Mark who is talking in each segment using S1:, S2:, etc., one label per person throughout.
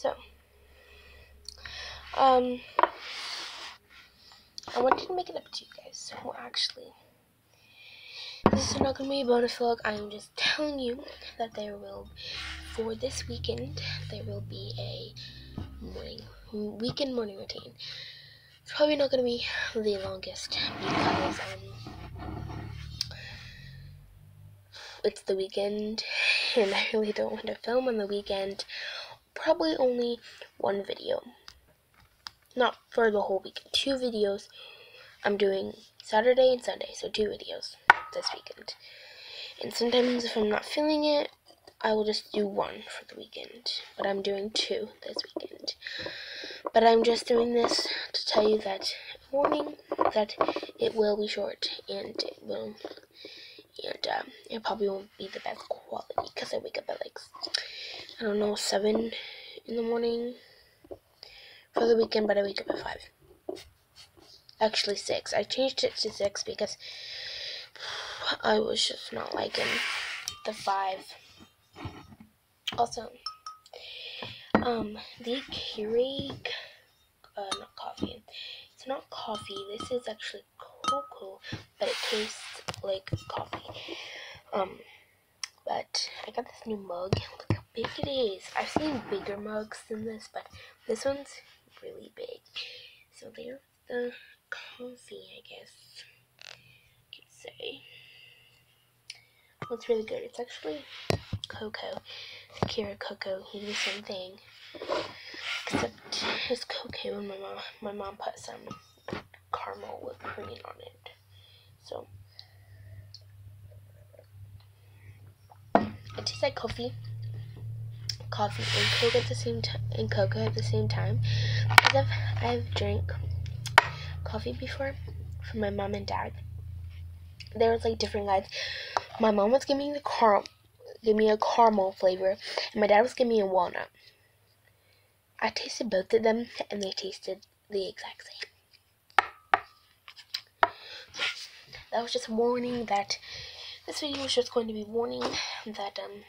S1: So, um, I wanted to make it up to you guys. So, actually, this is not going to be a bonus vlog. I'm just telling you that there will, for this weekend, there will be a morning, weekend morning routine. It's probably not going to be the longest because, um, it's the weekend and I really don't want to film on the weekend. Probably only one video. Not for the whole weekend. Two videos. I'm doing Saturday and Sunday, so two videos this weekend. And sometimes if I'm not feeling it, I will just do one for the weekend. But I'm doing two this weekend. But I'm just doing this to tell you that warning that it will be short and it will and um, it probably won't be the best quality because I wake up at like I don't know seven in the morning for the weekend, but I wake up at five. Actually, six. I changed it to six because I was just not liking the five. Also, um, the Keurig, uh, not coffee. It's not coffee. This is actually cocoa, but it tastes like coffee. Um, but I got this new mug. Look big it is. I've seen bigger mugs than this, but this one's really big. So there's the coffee, I guess you could say. Well, it's really good. It's actually cocoa. Keurig cocoa. You do the same thing. Except it's cocoa and my mom, my mom put some caramel whipped cream on it. So it tastes like coffee, coffee and coke at the same time, and cocoa at the same time. Because I've I've drank coffee before from my mom and dad. There was like different guys. My mom was giving me the car, give me a caramel flavor, and my dad was giving me a walnut. I tasted both of them, and they tasted the exact same. that was just a warning that this video is just going to be warning that um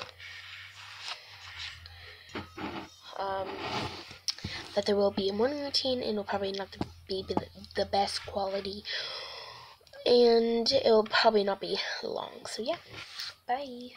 S1: um that there will be a morning routine and it'll probably not be the best quality. And it will probably not be long. So yeah. Bye